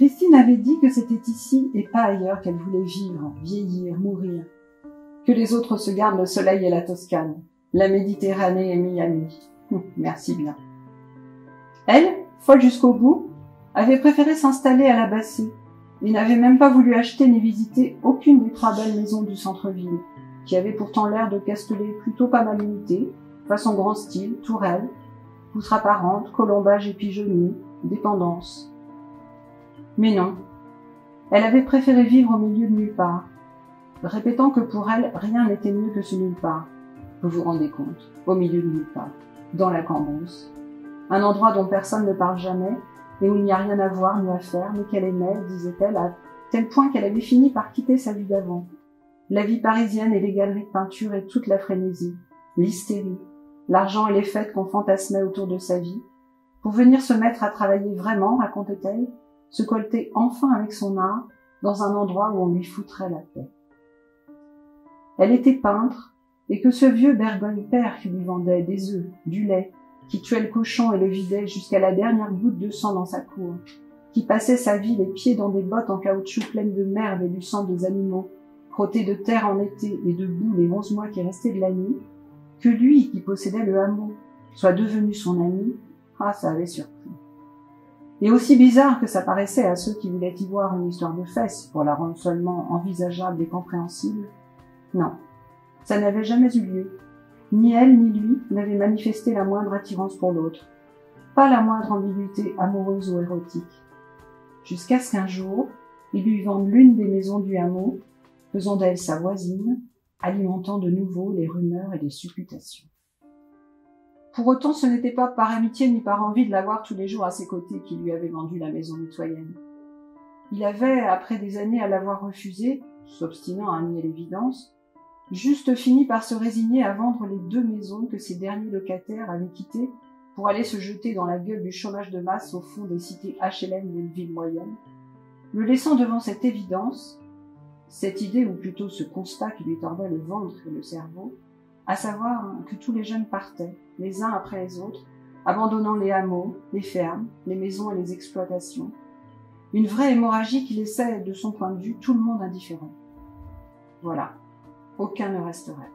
Christine avait dit que c'était ici et pas ailleurs qu'elle voulait vivre, vieillir, mourir. Que les autres se gardent le soleil et la Toscane, la Méditerranée et Miami. Hum, merci bien. Elle, folle jusqu'au bout, avait préféré s'installer à la Bassée et n'avait même pas voulu acheter ni visiter aucune des trois belles maisons du centre-ville, qui avaient pourtant l'air de casteler plutôt pas mal imité, façon grand style, tourelle, poutres apparentes, colombage et pigeonnier, dépendance. Mais non. Elle avait préféré vivre au milieu de nulle part, répétant que pour elle, rien n'était mieux que ce nulle part. Vous vous rendez compte, au milieu de nulle part, dans la cambrousse. Un endroit dont personne ne parle jamais, et où il n'y a rien à voir ni à faire, mais qu'elle aimait, disait-elle, à tel point qu'elle avait fini par quitter sa vie d'avant. La vie parisienne et les galeries de peinture et toute la frénésie, l'hystérie, l'argent et les fêtes qu'on fantasmait autour de sa vie, pour venir se mettre à travailler vraiment, racontait-elle, se colter enfin avec son art dans un endroit où on lui foutrait la paix. Elle était peintre, et que ce vieux Bergogne père qui lui vendait des œufs, du lait, qui tuait le cochon et le vidait jusqu'à la dernière goutte de sang dans sa cour, qui passait sa vie les pieds dans des bottes en caoutchouc pleines de merde et du sang des animaux, crottés de terre en été et de boue les onze mois qui restaient de la nuit, que lui qui possédait le hameau soit devenu son ami, ah, ça avait surpris. Et aussi bizarre que ça paraissait à ceux qui voulaient y voir une histoire de fesses pour la rendre seulement envisageable et compréhensible, non, ça n'avait jamais eu lieu. Ni elle ni lui n'avaient manifesté la moindre attirance pour l'autre, pas la moindre ambiguïté amoureuse ou érotique. Jusqu'à ce qu'un jour, il lui vende l'une des maisons du hameau, faisant d'elle sa voisine, alimentant de nouveau les rumeurs et les supputations. Pour autant, ce n'était pas par amitié ni par envie de l'avoir tous les jours à ses côtés qu'il lui avait vendu la maison mitoyenne. Il avait, après des années à l'avoir refusée, s'obstinant à nier l'évidence, juste fini par se résigner à vendre les deux maisons que ses derniers locataires avaient quittées pour aller se jeter dans la gueule du chômage de masse au fond des cités HLM d'une ville moyenne, le laissant devant cette évidence, cette idée ou plutôt ce constat qui lui tordait le ventre et le cerveau, à savoir que tous les jeunes partaient, les uns après les autres, abandonnant les hameaux, les fermes, les maisons et les exploitations. Une vraie hémorragie qui laissait, de son point de vue, tout le monde indifférent. Voilà. Aucun ne resterait.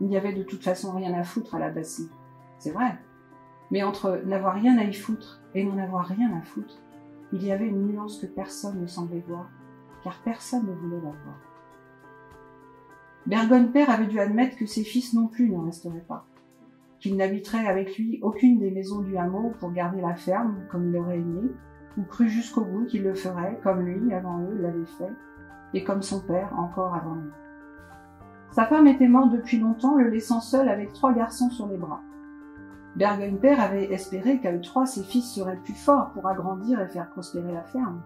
Il n'y avait de toute façon rien à foutre à la bassie. C'est vrai. Mais entre n'avoir rien à y foutre et n'en avoir rien à foutre, il y avait une nuance que personne ne semblait voir, car personne ne voulait la voir. Bergogne père avait dû admettre que ses fils non plus n'en resteraient pas, qu'il n'habiterait avec lui aucune des maisons du hameau pour garder la ferme comme il aurait aimé, ou cru jusqu'au bout qu'il le ferait comme lui avant eux l'avait fait, et comme son père encore avant lui. Sa femme était morte depuis longtemps, le laissant seul avec trois garçons sur les bras. Bergogne père avait espéré qu'à eux trois ses fils seraient plus forts pour agrandir et faire prospérer la ferme.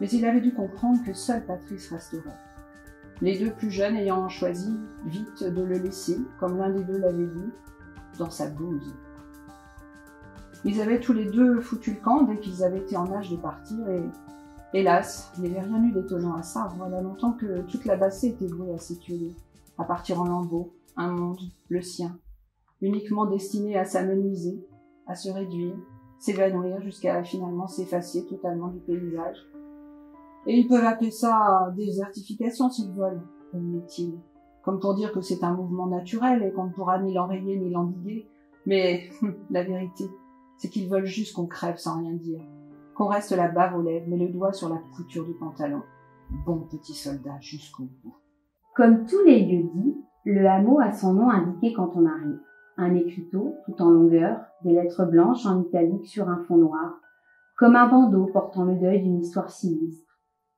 Mais il avait dû comprendre que seul Patrice resterait les deux plus jeunes ayant choisi vite de le laisser, comme l'un des deux l'avait dit, dans sa blouse. Ils avaient tous les deux foutu le camp dès qu'ils avaient été en âge de partir et, hélas, il n'y avait rien eu d'étonnant à ça. Voilà longtemps que toute la bassée était vouée à s'étuer, à partir en lambeaux, un monde, le sien, uniquement destiné à s'amenuiser, à se réduire, s'évanouir jusqu'à finalement s'effacer totalement du paysage et ils peuvent appeler ça désertification s'ils veulent, dit-il. Comme pour dire que c'est un mouvement naturel et qu'on ne pourra ni l'enrayer ni l'endiguer. Mais la vérité, c'est qu'ils veulent juste qu'on crève sans rien dire. Qu'on reste la bave aux lèvres, mais le doigt sur la couture du pantalon. Bon petit soldat jusqu'au bout. Comme tous les lieux dits, le hameau a son nom indiqué quand on arrive. Un écriteau, tout en longueur, des lettres blanches en italique sur un fond noir, comme un bandeau portant le deuil d'une histoire sinistre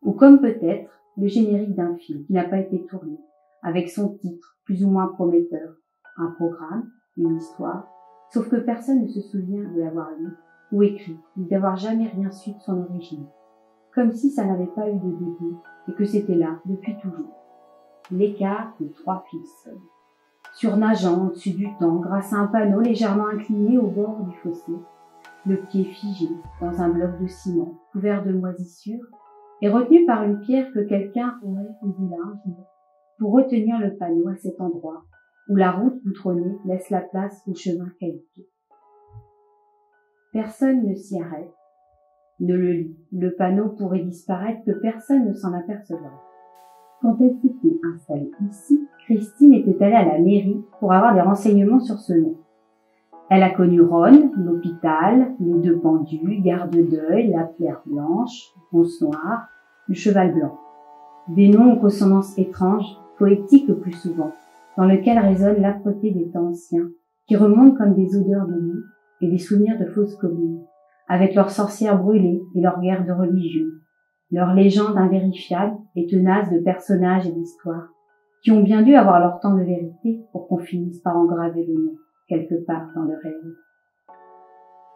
ou comme peut-être le générique d'un film qui n'a pas été tourné, avec son titre plus ou moins prometteur, un programme, une histoire, sauf que personne ne se souvient de l'avoir lu ou écrit, ni d'avoir jamais rien su de son origine, comme si ça n'avait pas eu de début et que c'était là depuis toujours. L'écart de trois fils Surnageant au-dessus du temps grâce à un panneau légèrement incliné au bord du fossé, le pied figé dans un bloc de ciment couvert de moisissures et retenu par une pierre que quelqu'un aurait posée là un pour retenir le panneau à cet endroit où la route boutronnée laisse la place au chemin caillouteux. Personne ne s'y arrête, ne le lit. Le panneau pourrait disparaître, que personne ne s'en apercevrait. Quand elle s'était installée ici, Christine était allée à la mairie pour avoir des renseignements sur ce nom. Elle a connu Ron, l'hôpital, les deux pendus, garde d'œil, la pierre blanche, ronce noire, le cheval blanc. Des noms aux consonances étranges, poétiques le plus souvent, dans lesquels résonne l'âpreté des temps anciens, qui remontent comme des odeurs de nuit et des souvenirs de fausses communes, avec leurs sorcières brûlées et leurs guerres de religion, leurs légendes invérifiables et tenaces de personnages et d'histoires, qui ont bien dû avoir leur temps de vérité pour qu'on finisse par engraver le nom quelque part dans le rêve.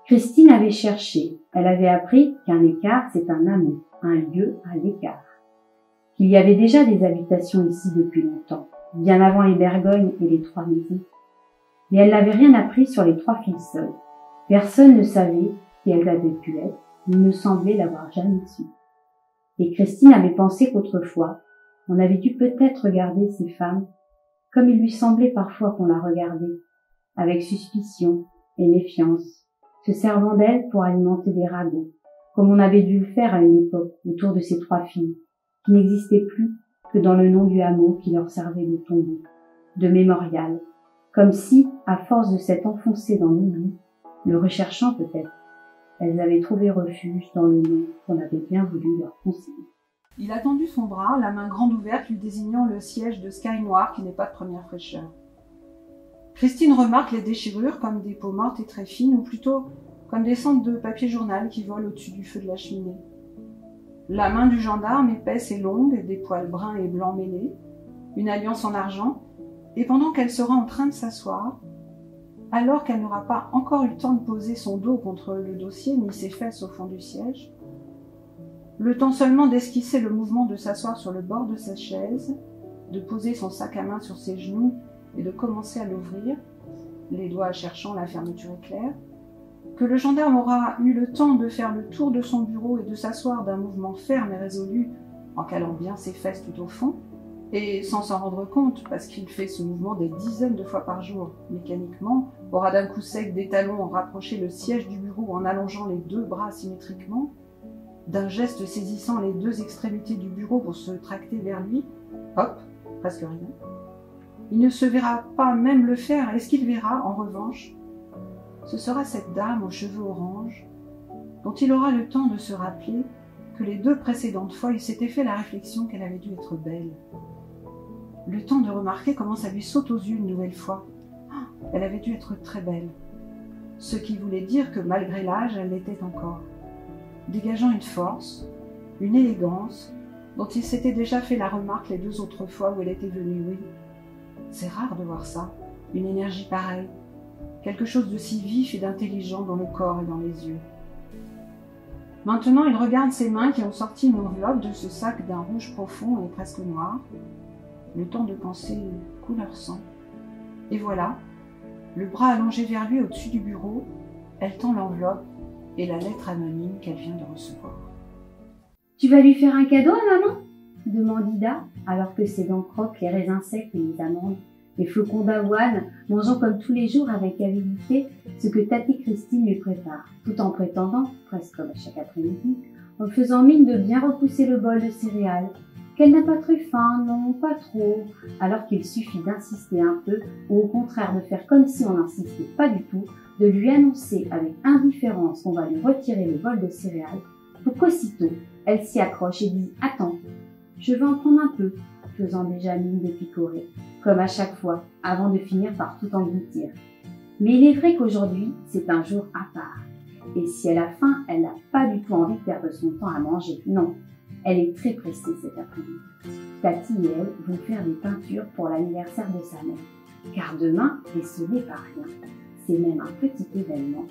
Christine avait cherché, elle avait appris qu'un écart c'est un amour, un lieu à l'écart, qu'il y avait déjà des habitations ici depuis longtemps, bien avant les Bergognes et les Trois Maisons. Mais elle n'avait rien appris sur les trois filles seules. Personne ne savait qui elles avaient pu être, ni ne semblait l'avoir jamais su. Et Christine avait pensé qu'autrefois, on avait dû peut-être regarder ces femmes comme il lui semblait parfois qu'on la regardait, avec suspicion et méfiance, se servant d'elle pour alimenter des ragots, comme on avait dû le faire à une époque autour de ces trois filles, qui n'existaient plus que dans le nom du hameau qui leur servait de tombeau, de mémorial, comme si, à force de s'être enfoncées dans l'oubli, le recherchant peut-être, elles avaient trouvé refuge dans le nom qu'on avait bien voulu leur conseiller. Il a tendu son bras, la main grande ouverte lui désignant le siège de Sky Noir qui n'est pas de première fraîcheur. Christine remarque les déchirures comme des peaux mortes et très fines, ou plutôt comme des cendres de papier journal qui volent au-dessus du feu de la cheminée. La main du gendarme épaisse et longue, des poils bruns et blancs mêlés, une alliance en argent, et pendant qu'elle sera en train de s'asseoir, alors qu'elle n'aura pas encore eu le temps de poser son dos contre le dossier ni ses fesses au fond du siège, le temps seulement d'esquisser le mouvement de s'asseoir sur le bord de sa chaise, de poser son sac à main sur ses genoux et de commencer à l'ouvrir, les doigts cherchant la fermeture éclair, le gendarme aura eu le temps de faire le tour de son bureau et de s'asseoir d'un mouvement ferme et résolu en calant bien ses fesses tout au fond, et sans s'en rendre compte, parce qu'il fait ce mouvement des dizaines de fois par jour, mécaniquement, aura d'un coup sec des talons rapproché le siège du bureau en allongeant les deux bras symétriquement, d'un geste saisissant les deux extrémités du bureau pour se tracter vers lui, hop, presque rien. Il ne se verra pas même le faire, et ce qu'il verra, en revanche, ce sera cette dame aux cheveux orange, dont il aura le temps de se rappeler que les deux précédentes fois il s'était fait la réflexion qu'elle avait dû être belle. Le temps de remarquer comment ça lui saute aux yeux une nouvelle fois. Ah, elle avait dû être très belle. Ce qui voulait dire que malgré l'âge, elle l'était encore, dégageant une force, une élégance, dont il s'était déjà fait la remarque les deux autres fois où elle était venue, oui. C'est rare de voir ça, une énergie pareille, quelque chose de si vif et d'intelligent dans le corps et dans les yeux. Maintenant, il regarde ses mains qui ont sorti une enveloppe de ce sac d'un rouge profond et presque noir. Le temps de penser couleur sang. Et voilà, le bras allongé vers lui au-dessus du bureau, elle tend l'enveloppe et la lettre anonyme qu'elle vient de recevoir. Tu vas lui faire un cadeau à maman? demande Ida, alors que ses dents croquent les raisins secs et les amandes les flocons d'avoine, mangeant comme tous les jours avec avidité ce que Tati Christine lui prépare, tout en prétendant, presque comme à chaque après-midi, en faisant mine de bien repousser le bol de céréales, qu'elle n'a pas très faim, non, pas trop, alors qu'il suffit d'insister un peu, ou au contraire de faire comme si on n'insistait pas du tout, de lui annoncer avec indifférence qu'on va lui retirer le bol de céréales, pour qu'aussitôt elle s'y accroche et dise Attends, je vais en prendre un peu, faisant déjà mine de picorer, comme à chaque fois, avant de finir par tout engloutir. Mais il est vrai qu'aujourd'hui, c'est un jour à part. Et si elle a faim, elle n'a pas du tout envie de perdre son temps à manger. Non, elle est très pressée cet après-midi. Tati et elle vont faire des peintures pour l'anniversaire de sa mère. Car demain, et ce n'est pas rien, c'est même un petit événement.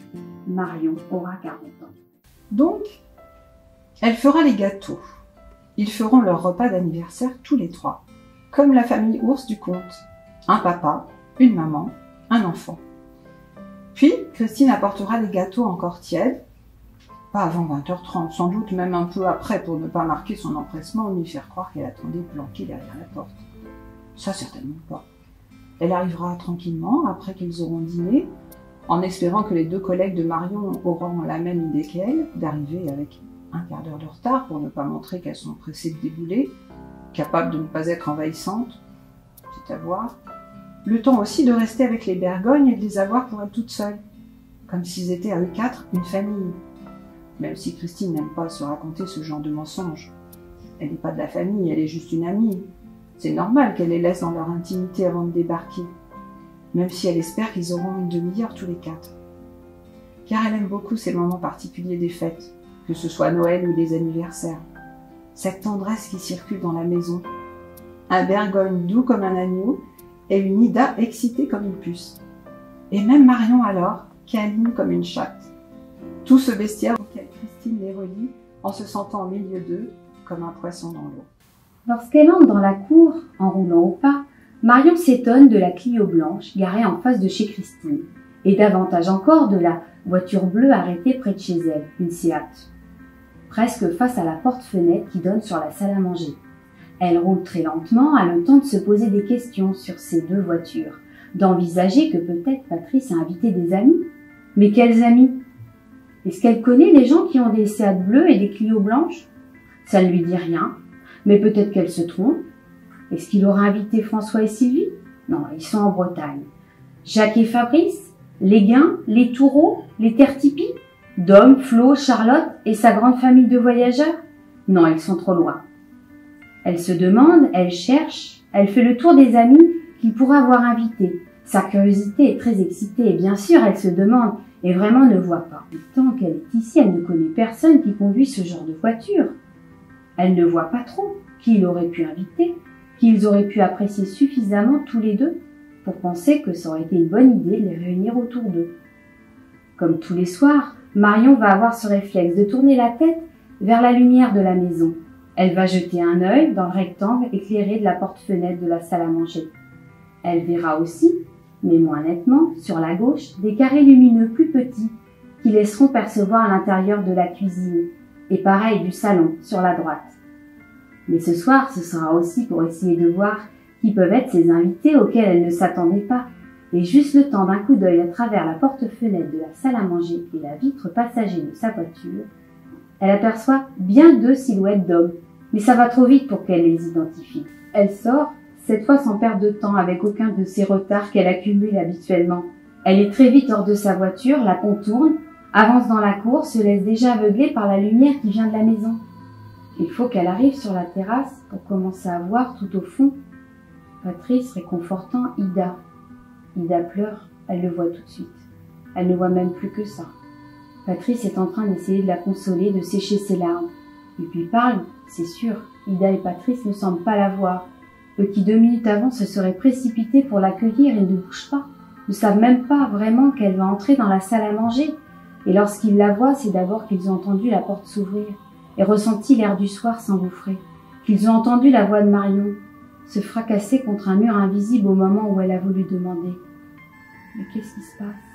Marion aura 40 ans. Donc, elle fera les gâteaux. Ils feront leur repas d'anniversaire tous les trois, comme la famille ours du conte. Un papa, une maman, un enfant. Puis, Christine apportera les gâteaux encore tièdes, pas avant 20h30, sans doute même un peu après pour ne pas marquer son empressement ni faire croire qu'elle attendait planquée derrière la porte. Ça certainement pas. Elle arrivera tranquillement après qu'ils auront dîné, en espérant que les deux collègues de Marion auront la même idée qu'elle, d'arriver avec un quart d'heure de retard pour ne pas montrer qu'elles sont pressées de débouler, capables de ne pas être envahissantes, c'est à voir. Le temps aussi de rester avec les Bergognes et de les avoir pour elles toutes seules, comme s'ils étaient à eux quatre une famille. Même si Christine n'aime pas se raconter ce genre de mensonges. Elle n'est pas de la famille, elle est juste une amie. C'est normal qu'elle les laisse dans leur intimité avant de débarquer, même si elle espère qu'ils auront une demi-heure tous les quatre. Car elle aime beaucoup ces moments particuliers des fêtes, que ce soit Noël ou les anniversaires. Cette tendresse qui circule dans la maison. Un Bergogne doux comme un agneau et une Ida excitée comme une puce. Et même Marion alors, câline comme une chatte. Tout ce bestiaire auquel Christine les relie en se sentant au milieu d'eux comme un poisson dans l'eau. Lorsqu'elle entre dans la cour, en roulant au pas, Marion s'étonne de la Clio blanche garée en face de chez Christine, et davantage encore de la voiture bleue arrêtée près de chez elle, une Seat, presque face à la porte-fenêtre qui donne sur la salle à manger. Elle roule très lentement, a le temps de se poser des questions sur ces deux voitures, d'envisager que peut-être Patrice a invité des amis. Mais quels amis? Est-ce qu'elle connaît des gens qui ont des Seat bleues et des Clio blanches? Ça ne lui dit rien, mais peut-être qu'elle se trompe. Est-ce qu'il aura invité François et Sylvie? Non, ils sont en Bretagne. Jacques et Fabrice? Les Guins Les Toureaux? Les Tertipis Dom, Flo, Charlotte et sa grande famille de voyageurs? Non, ils sont trop loin. Elle se demande, elle cherche, elle fait le tour des amis qu'il pourrait avoir invités. Sa curiosité est très excitée et bien sûr elle se demande et vraiment ne voit pas. tant qu'elle est ici, elle ne connaît personne qui conduit ce genre de voiture. Elle ne voit pas trop qui il aurait pu inviter, qu'ils auraient pu apprécier suffisamment tous les deux pour penser que ça aurait été une bonne idée de les réunir autour d'eux. Comme tous les soirs, Marion va avoir ce réflexe de tourner la tête vers la lumière de la maison. Elle va jeter un œil dans le rectangle éclairé de la porte-fenêtre de la salle à manger. Elle verra aussi, mais moins nettement, sur la gauche, des carrés lumineux plus petits qui laisseront percevoir l'intérieur de la cuisine, et pareil du salon sur la droite. Mais ce soir, ce sera aussi pour essayer de voir qui peuvent être ces invités auxquels elle ne s'attendait pas, et juste le temps d'un coup d'œil à travers la porte-fenêtre de la salle à manger et la vitre passager de sa voiture, elle aperçoit bien deux silhouettes d'hommes, mais ça va trop vite pour qu'elle les identifie. Elle sort, cette fois sans perdre de temps avec aucun de ces retards qu'elle accumule habituellement. Elle est très vite hors de sa voiture, la contourne, avance dans la cour, se laisse déjà aveugler par la lumière qui vient de la maison. Il faut qu'elle arrive sur la terrasse pour commencer à voir tout au fond. Patrice réconfortant Ida. Ida pleure, elle le voit tout de suite. Elle ne voit même plus que ça. Patrice est en train d'essayer de la consoler, de sécher ses larmes. Il lui parle, c'est sûr. Ida et Patrice ne semblent pas la voir. Eux qui deux minutes avant se seraient précipités pour l'accueillir et ne bougent pas, ne savent même pas vraiment qu'elle va entrer dans la salle à manger. Et lorsqu'ils la voient, c'est d'abord qu'ils ont entendu la porte s'ouvrir et ressenti l'air du soir s'engouffrer, qu'ils ont entendu la voix de Marion se fracasser contre un mur invisible au moment où elle a voulu demander. Mais qu'est-ce qui se passe?